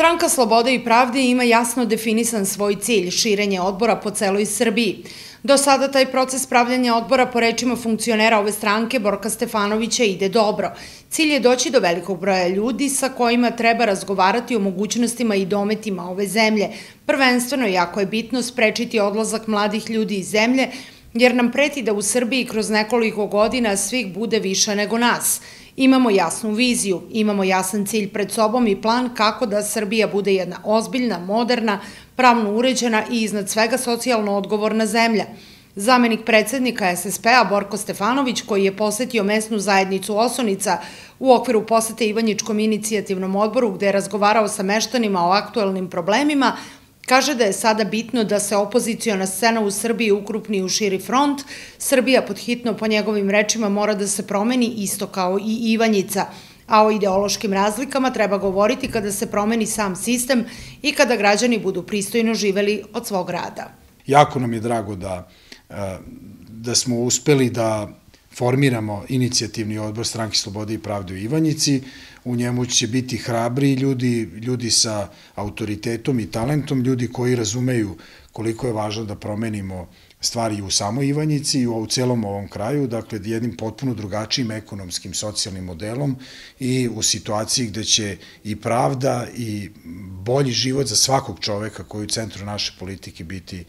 Stranka Slobode i pravde ima jasno definisan svoj cilj, širenje odbora po celoj Srbiji. Do sada taj proces pravljanja odbora po rečima funkcionera ove stranke Borka Stefanovića ide dobro. Cilj je doći do velikog broja ljudi sa kojima treba razgovarati o mogućnostima i dometima ove zemlje. Prvenstveno, jako je bitno sprečiti odlazak mladih ljudi iz zemlje, jer nam preti da u Srbiji kroz nekoliko godina svih bude više nego nas. Imamo jasnu viziju, imamo jasan cilj pred sobom i plan kako da Srbija bude jedna ozbiljna, moderna, pravno uređena i iznad svega socijalno odgovorna zemlja. Zamenik predsednika SSP-a Borko Stefanović, koji je posetio mesnu zajednicu Osonica u okviru posete Ivanjičkom inicijativnom odboru gde je razgovarao sa meštanima o aktuelnim problemima, Kaže da je sada bitno da se opozicijona scena u Srbiji ukrupni u širi front. Srbija podhitno po njegovim rečima mora da se promeni isto kao i Ivanjica. A o ideološkim razlikama treba govoriti kada se promeni sam sistem i kada građani budu pristojno živeli od svog rada. Jako nam je drago da, e, da smo uspeli da formiramo inicijativni odbor Stranke Slobode i Pravde u Ivanjici. U njemu će biti hrabri ljudi, ljudi sa autoritetom i talentom, ljudi koji razumeju koliko je važno da promenimo stvari u samoj Ivanjici i u celom ovom kraju, dakle jednim potpuno drugačijim ekonomskim, socijalnim modelom i u situaciji gde će i pravda i bolji život za svakog čoveka koji u centru naše politike biti e,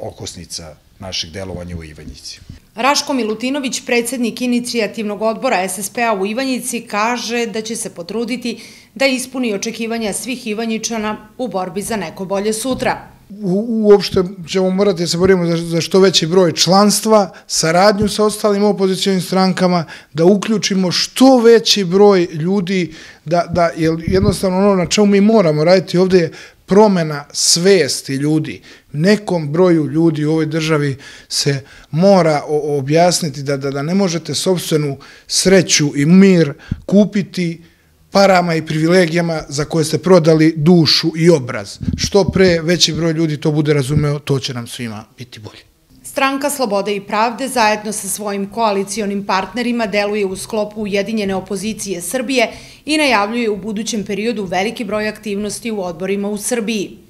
okosnica našeg delovanja u Ivanjici. Raško Milutinović, predsednik inicijativnog odbora SSP-a u Ivanjici, kaže da će se potruditi da ispuni očekivanja svih Ivanjičana u borbi za neko bolje sutra. U, uopšte ćemo morati da se borimo za, za što veći broj članstva, saradnju sa ostalim opozicijalnim strankama, da uključimo što veći broj ljudi, da, da jer jednostavno ono na čemu mi moramo raditi ovde je promena svesti ljudi. Nekom broju ljudi u ovoj državi se mora objasniti da, da, da ne možete sobstvenu sreću i mir kupiti parama i privilegijama za koje ste prodali dušu i obraz. Što pre veći broj ljudi to bude razumeo, to će nam svima biti bolje. Stranka Slobode i pravde zajedno sa svojim koalicijonim partnerima deluje u sklopu Ujedinjene opozicije Srbije i najavljuje u budućem periodu veliki broj aktivnosti u odborima u Srbiji.